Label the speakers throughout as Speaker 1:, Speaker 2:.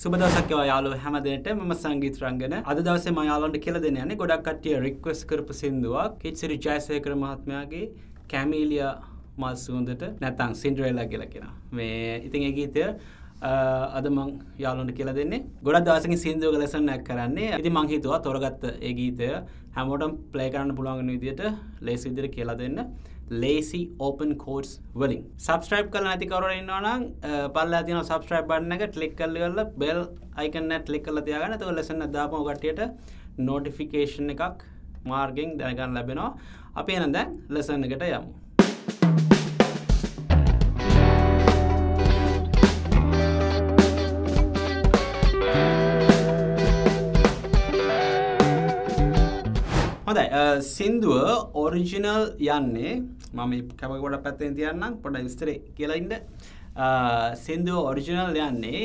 Speaker 1: සුබදසක් යාලු හැමදනට ම සංගීත රංගන. අද දවසේ මයාලන්ට කියල දෙන්න යන්නේ ගොඩක් කටිය රික්වස් කරපු සිින්දුවක්. කිච්සිරි ජයසයකර මහත්මයාගේ කැමීලිය මල් සූන්දට නැතං සින්ඩරේල්ලා කියල කියෙන මේ ඉතින් ඒගීතය අද මං යාලුන්ට කියල දෙන්නේ. ගොඩ දවසක සිින්දුව ලෙසන් නැක් කරන්නේ. ඇති මංහිතුවා තොරගත්ත ඒගීතය හැමෝටම් ප්ලේ කරන්න පුළුවන්ගන විදියට ලේසිදිර කියලා දෙන්න. ලේසි ඕපන් කෝඩ්ස් වලින්. සබස්ට්‍රයිප් කල ඇතිකවර ඉන්නවනම් පල්ල තින සබස්ට්‍රයිප් බන්න එක ටලික් කල්ල කල්ල බෙල් අයිකන්න ටලික් කල තියාගන්න. තුව ලෙසන්න දාපම ගටියට නෝටිෆිකේෂන් එකක් මාර්ගෙන් දැනගන්න ලැබෙනවා. අපි එන දැන් ලෙසන්න එකට යමු. හොඳයි. සින්දුව ඔරිජිනල් යන්නේ මම කැපකොට පැත්තෙන් තියන්නම් පොඩ විස්තර කියලයින්ද සින්දුව ඔරිජිනල් යන්නේ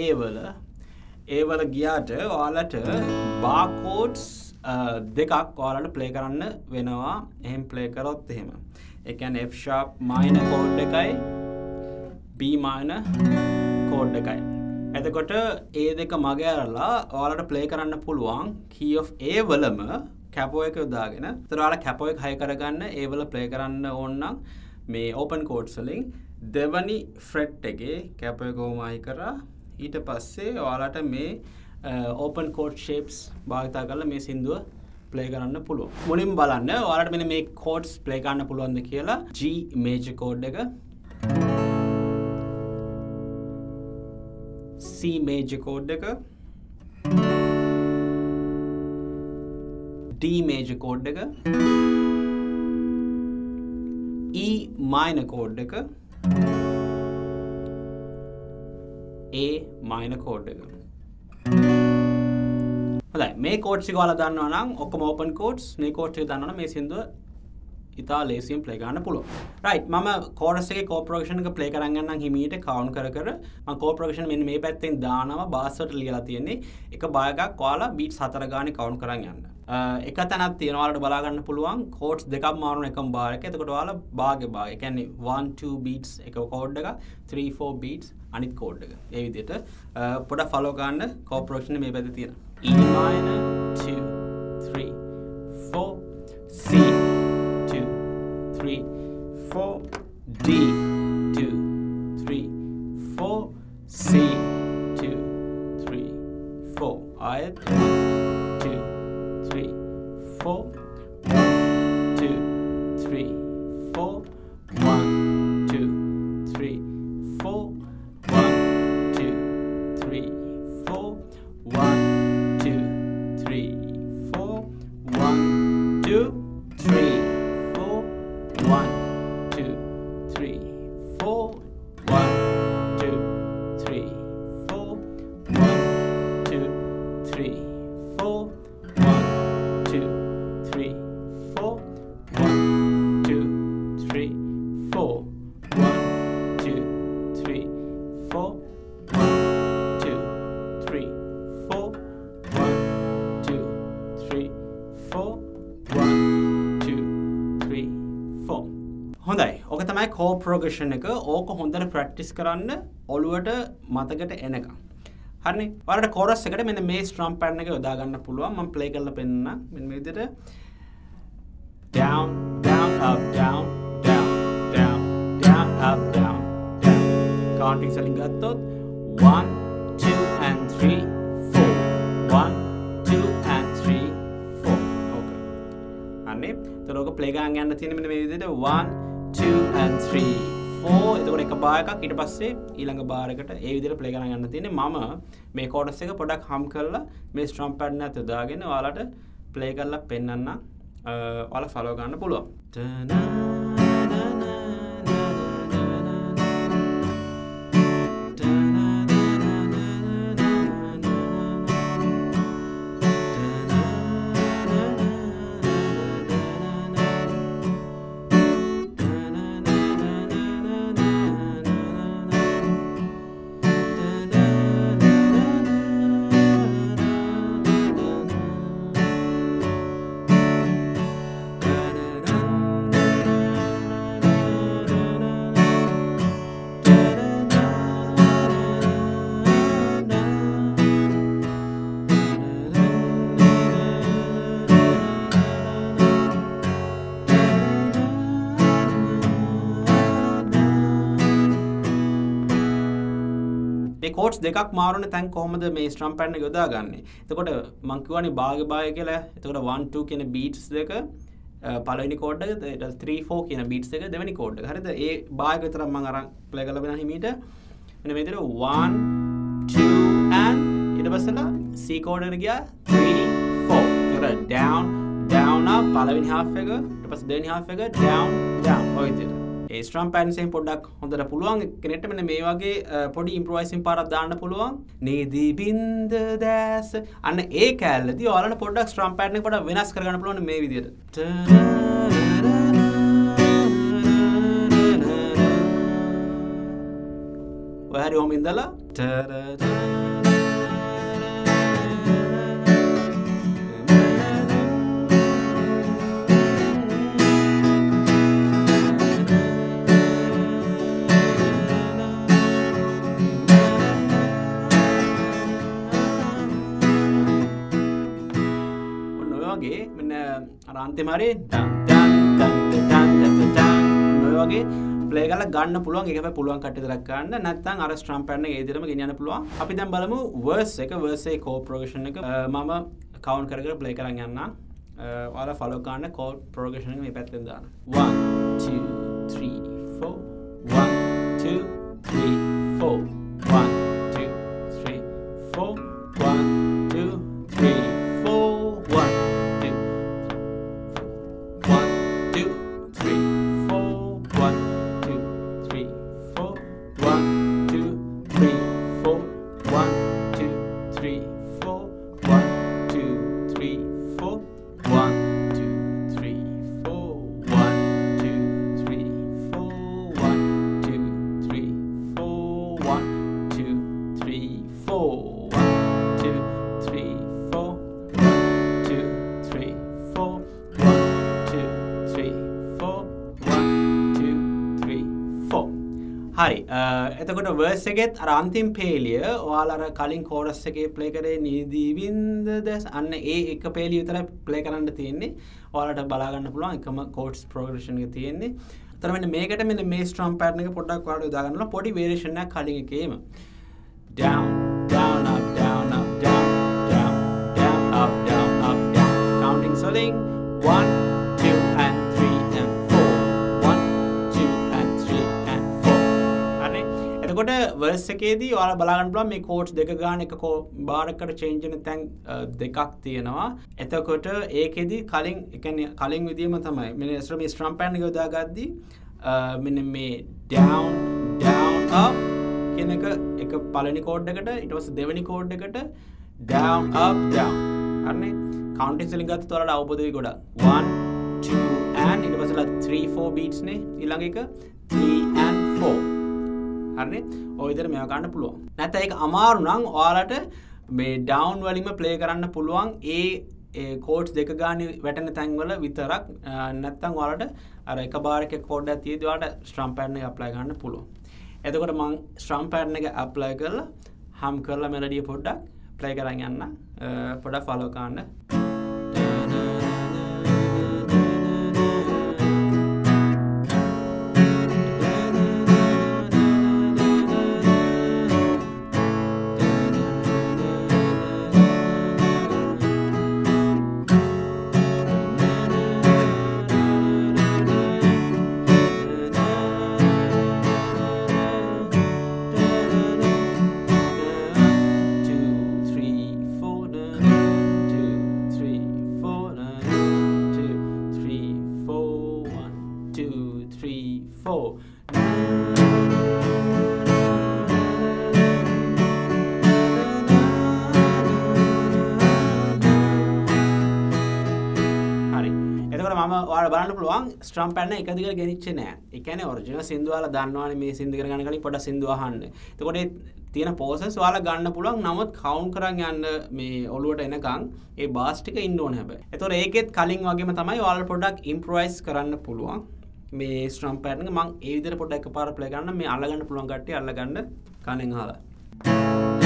Speaker 1: ඒවල. ඒවල ගියාට ඔයාලට බාකෝඩ්ස් දෙකක් ඔයාලට ප්ලේ කරන්න වෙනවා. එහෙම ප්ලේ කරොත් එහෙම. එකන් Fෂාප් මයින කෝඩ් එකයි බීමයින කෝඩ් එකයි. එතකොට ඒ දෙක මගෑරලා ඔයාලට ප්ලේ කරන්න පුළුවන් කී ඒ වලම කැපෝ එක යොදාගෙන. තරවාල කැපෝ එක හය කරගන්න ඒවල ප්ලේ කරන්න ඕන්නම් මේ ඕපන් කෝඩ්සලින් දෙවනි ෆ්‍රෙට් එකේ කැපය කෝමයි කරා. ඊට පස්සේ ඔයාලට මේ ඕපන් කෝඩ් ෂේප්ස් භාවිතා කරල මේ සිින්දුව ප්ලේ කරන්න පුළුව මුලින් බලන්න ඔයාලට මෙන මේ කෝඩ්ස් ප්ලේ කරන්න පුළුවන්ද කියලා G මේජ කෝඩ් එක. C මේජ කෝඩ් එක. ඩීමේජ කෝඩ් එක E මයින කෝඩ් එක ඒ මයින කෝඩ් එක. හොඳයි. මේ කෝඩ්සි ගල දන්නවා නම් ඔක්කොම ඕපන් කෝඩ්ස් මේ කෝඩ්ස් එක දන්නවනම් මේ සින්දුව ඉතා ලේසියෙන් ප්ලේ කරන්න පුළුවන්. රයිට් මම කෝරස් එකේ කෝපරේෂන් එක ප්ලේ කරන් ගන්නම් හිමීට කවුන්ට් කර කර. මම කෝපරේෂන් මෙන්න මේ පැත්තෙන් දානවා බාස්වර්ඩ් ලියලා තියෙන්නේ. එක බාගක් ඔයාලා බීට්ස් හතර ගානේ කවුන්ට් කරන් යන්න. එක තැනක් තියෙනවා ඔයාලට බලා ගන්න පුළුවන් කෝඩ්ස් දෙකක් මාරුන එකම බාර් එක. එතකොට ඔයාලා භාගේ භාග. ඒ කියන්නේ 1 2 beats එක කෝඩ් එක 3 4 beats අනිත් කෝඩ් එක. ඒ විදිහට පොඩක් ෆලෝ කරන්න කෝපරේෂන් මේ පැත්තේ තියෙනවා. E minor 2 3 4 C 2 3 4 D 2 3 4 C 2 3 4 ආයත් 2 four, one, two, three, four, one, two, three, four, one, two, three, four, one, two, three, four, one, two, three. One, two, three, four. One, two, three, four. One, two, three, ප්‍රෝගෂණ එක ඕක හොඳට practice කරන්න ඔළුවට මතකට එනක හරි වලට chorus එකට මෙ මේ ස්ට්‍රම් පැන්න එක යොදාගන්න පුළුවන්. ම ප්ලේ කරල පෙන්න්න මෙ විදිට down down up down down down down up down down. Counting සලින් ගත්තොත් 1 2 and 3 4 1 2 and 3 4 ඕක අන්නේ තොරෝක ප්ලේගාන් ගන්න තියෙන මෙන්න මේ විදිහට. 1 2 and 3 4 ෝ එතකට එක බායකක් ඉට පස්සේ ඊළඟ බාරකට ඒ විදිර පලේගන ගන්න තියෙන මම. මේ කෝඩස් එක පොඩක් හම් කරලා මේ ස්ට්‍රම් පැඩ්න ඇතදාගෙන වාලට පලේ කරලා පෙන්න්න ඔල ෆලෝගන්න පුළුවන්. ඒ කෝට්ස් දෙකක් මාරුන තැන් කොහොමද මේ ස්ට්‍රම් පැන්න යොදා ගන්න එතකොට මංකිවනි භාග භාය කියලා. එතකොට 1 කියන බීට්ස් දෙක පලනි කෝඩ් ත්‍රීෝ කියන බීට් එක දෙවැනි කෝඩ් හරිද? ඒ භාග විතර මං අරන් ප්ලේ කලබෙන හිමීට. මෙන මෙතර 1 ඉට පස්සලා සීකෝඩර ගියා. 3 4 down down up පලවිනි half එක ඊට පස්සේ දෙවෙනි half එක down down. ඔය විදිහට. ඒ ස්ට්‍රම් පැන්සෙන් පොඩ්ඩක් හොඳට පුළුවන්. කෙනෙක්ට මෙන්න මේ වගේ පොඩි ඉම්ප්‍රොවයිසින් පාරක් දාන්න පුළුවන්. නේදී බින්ද දැස. අන්න ඒ කෑල්ලදී ඔයාලට පොඩ්ඩක් ස්ට්‍රම් පැඩ් එක පොඩ්ඩක් වෙනස් කරගන්න පුළුවන් මේ විදිහට ඔය හරි ඔහොම ඉඳලා අරන්තෙමරේ වගේ පලේගල ගන්න පුළුවන්. එක පුළුවන් කට දරක්කන්න නැත්තන් අර ස්ට්‍රම් පැන්න ඒදිරම ගෙනන්න පුළුවන්. අපි දැම් බලමු වර්ස් එක. වර්සේ කෝ ප්‍රෝගෂණ එක. මම කවුන් කර ප්ලේ කරන්න යන්න ඔල ෆලෝකාන්න කෝඩ් ප්‍රෝගෂණ මේ පැත්තෙන් දාන්න. 1 2 හරි එතකොට වර්සගෙත් අරන්තිම් පේලිය ඔයාලර කලින් කෝරස් එකේ ප්ලේ කරේ නීදීවින්ද දැස්. අන්න ඒ එක පේලි විතර ප්ලේ කරන්න තියෙන්නේ. ඔයාලට බලාගන්න පුළුවන් එකම කෝට්ස් ප්‍රෝග්‍රෂණ තියෙන්නේ. තරමට මේකට මෙ මේ ස්ට්‍රම් පැට්න එක පොඩක් වාඩ දාගන්නල පොඩි වේරේෂණ කලින් එකේම. Down down up down up down down down up down up down. Counting swelling one two and three and එතකොට වර්ස් එකේදී ඔයාලා බලන්න පුළුවන් මේ කෝඩ්ස් දෙක ගන්න එක කෝ බාරකට චේන්ජ් වෙන තැන් දෙකක් තියෙනවා. එතකොට ඒකෙදි කලින් ඒ කියන්නේ කලින් විදියම තමයි. මෙන්න ඉස්සර මේ ස්ට්‍රම් පැන් එක යොදාගද්දී මෙන්න මේ down down up කියන එක එක පලනි කෝඩ් එකට ඉටවස දෙවැනි කෝඩ් එකට down up down. අරන්නේ කවන්ටින් සලින් ගත්ත තොරට අවබෝධය ගොඩ 1 2 and. ඉට පසලා 3 4 බීට්ස්නේ ඊළඟ එක. 3 and 4 හරන්නේ ඔයදර මෙයා ගන්න පුළුවන්. නැත ඒක අමාරු නම් ඔයාලට මේ ඩවන්් වලින්ම ප්ලේ කරන්න පුළුවන් ඒ කෝට් දෙක ගාන වැටන තැන්වල විතරක් නැත්තං වලට අර එක බාරක කෝඩ් තියදවාට ස්ට්‍රම් පැරණ අප්ලයි ගන්න පුළුවන්. එතකොට මං ස්ට්‍රම් පැරණ එක අප්ලයි කරලා හම් කරලා මෙලඩිය පොඩ්ඩක් ප්ලයි කරන්න යන්න පොඩ ෆලෝකාන්න වාට බලන්න පුළුවන් ස්ට්‍රම් පැන්න එකදික ගෙනනිච්ච නෑ. එකන ඔරජන සිදුවල දන්නවාන මේ සිින්දිකර ගනකලින් පොට සිදුවහන්න තකොට තියෙන පෝසස් වාල ගන්න පුළුවන්. නමුත් කවුන් කරන්න යන්න මේ ඔලුවට එනකං ඒ බාස්ටික ඉන්ඩෝන හැබ එතොර ඒකෙත් කලින් වගේම තමයි වාල් පොඩක් ඉම්ප්‍රයිස් කරන්න පුළුවන්. මේ ස්ට්‍රම් පැටන මං ඒවිදර පොඩ එක පාර පලගන්න මේ අල්ලගන්න පුළුවන් ගට්ටේ අල්ලගන්න කනෙන් හලා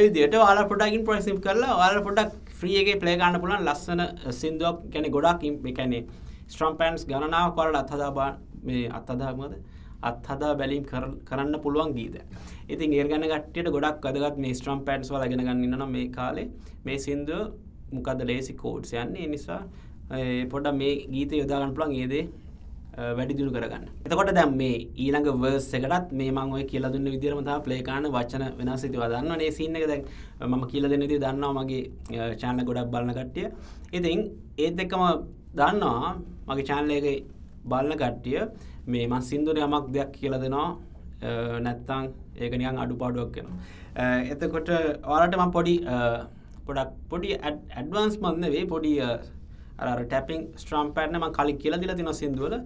Speaker 1: ඔයදිට වාල පොඩකින් ප්‍රසිම් කරලා වාල පොඩක් ්‍රියගේ පලේගන්න පුලන් ලස්සන සිින්දුවක් කැනෙ ගොඩක් එකැනෙ ස්ට්‍රම් පන්ස් ගණනාව කොලට අත්හදා බා මේ අත්හදාමද අත්හදා බැලීම් කරන්න පුළුවන් ගීත ඉතින් ඒර්ගන ගට්ටියට ගොඩක් අදගත් මේ ස්ට්‍රම් පන්ස් වල ගෙන ගන්නන්න මේ කාලේ මේ සිින්දුව මොකද ලේසි කෝඩ්ස් යන්නේ. නිසා පොඩ මේ ගීත යොදාගන්න පුළන් ඒදේ වැඩි දිනු කරගන්න. එතකොට දැම් මේ ඊළඟ වර්ස් එකටත් මේ මං ඔය කියලා දුන්න විදිරමතා පලේකාන වචන වෙනස් සිතිව දන්න නේ සින්න එක දැන් මම කියල දෙන්නති දන්නවා මගේ චාන්න ගොඩක් බලන කට්ටිය. ඉතින් ඒත් එක්කම දන්නවා මගේ චාන්ලයක බලන කට්ටිය මේ මන් සිින්දුර යමක් දෙයක් කියල දෙනවා. නැත්තං ඒකනියන් අඩු පාඩුවක් කෙනවා එතකොට ඔයාලටම පොඩි පොඩක් පොඩි ඇඩ්වන්ස් මන්න වේ පොඩි අර ටැපිං ස්ට්‍රම් පෑට්නම කලින් කියල දිල තින සිදුවල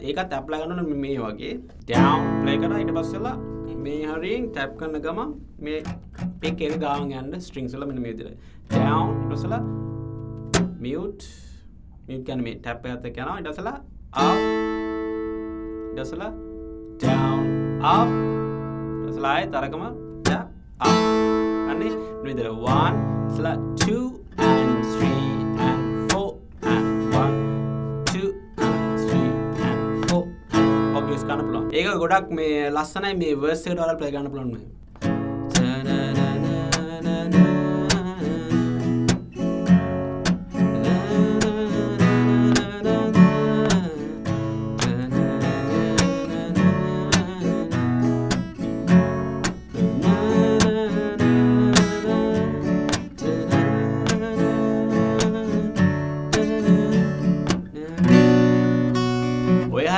Speaker 1: ඒකත් ඇප්ලගන්නන මේ වගේ. ඩවම් ප්ලේ කර ඉට පස්සලා මේ හරියෙන් ටැප් කරන්න ගම මේ පෙක් එක ගාවන් යන්න ස්ට්‍රිංසල මෙන මේදිර ඩවම් ඉටසලා මියට් මියට් ගැන මේ ටැප් ඇත කැනවා ඉටසලා ආ ඉටසලා ඩවම් ආ ඉටසලාය තරකම අන්නේ විදිර 1 sලා 2 ගන්න පුලන් ඒක ගොඩක් මේ ලස්සනයි මේ වර්සේට වල ප්ලේ ගන්න පුලන්ම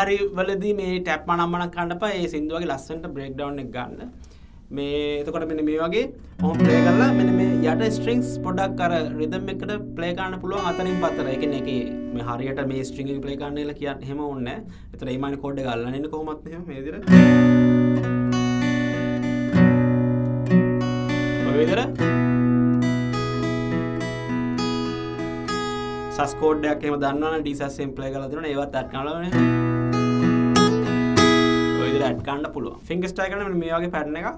Speaker 1: හරි වලදී මේ ටැප් මනම්මන කණ්ඩප ඒ සිින්දුවගේ ලස්සට බ්‍රෙක් ඩව් එක ගන්න. මේ එතකොට මෙන මේ වගේ හොම ප්ලේ කරලා මෙන මේ යට ස්ට්‍රිංස් පොඩක් කර රිදම් එකට ප්ලේකාන්න පුළුවන් අතරින් පත්තර එක එක මේ හරියට මේ ස්ට්‍රිංග ප්ලේකාන්නල කියන්න හෙම ඔන්න එතර ඒමනි කොඩ් ගල්ලන්න කොමත් මේදර විදර සස්කෝඩ්ඩයක් එම දන්න ඩිසස්සෙන් ප්ලේ කලතුන ඒවත් අත් කලන විදිහට ඇඩ් කරන්න පුළුවන්. ෆින්ගර්ස් ට්‍රයි කරන මේ වගේ පැටර්න් එකක්.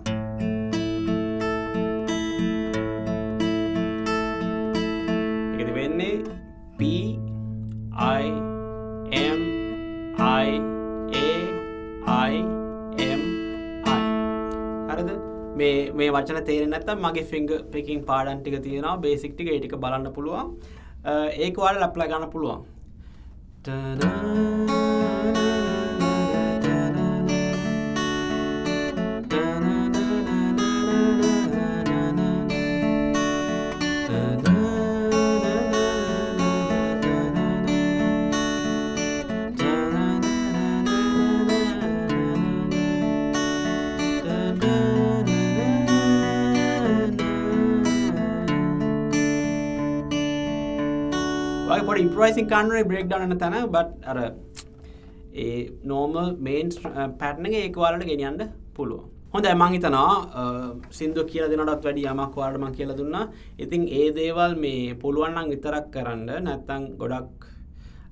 Speaker 1: ඒකද වෙන්නේ P I M I A I M I. හරිද? මේ මේ වචන තේරෙන්නේ නැත්නම් මගේ ෆින්ගර් පිකින් පාඩම් ටික තියෙනවා බේසික් ටික ඒ ටික බලන්න පුළුවන්. ඒක ඔයාලට ඇප්ලයි කරන්න පුළුවන්. පොට ඉම්ප්‍රයිසින් කාන්ඩේ බ්‍රෙක් ඩන තැන බට් අර ඒ නෝමල් මේන් පැට්නක ඒකවාලට ගෙනියන්ට පුළුව හොඳ මං හිතනවා සිින්දු කියල දෙනටත් වැඩි යමක් වාඩම කියල දුන්න. ඉතින් ඒ දේවල් මේ පුළුවන්නන් විතරක් කරන්න නැත්තං ගොඩක්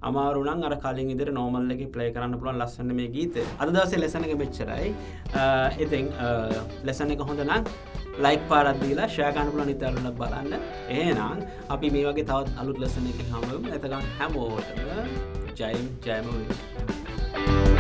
Speaker 1: අමාරුණන් අර කලින් ඉදිර නෝමල් එක ප්ලේ කරන්න පුළුවන් ලස්සන්න මේ ගීත අද දවසේ ලෙසනක මෙච්චරයි. ඉතින් ලෙසන එක හොඳ නම් ලයික් පාරත්දීලා ශයගන්න පුල නිතරල බලන්න ඒනම් අපි මේ වගේ තවත් අලුත් ලෙසන එක හම ඇතකම් හැමෝටම ජයිම් ජයම වේ.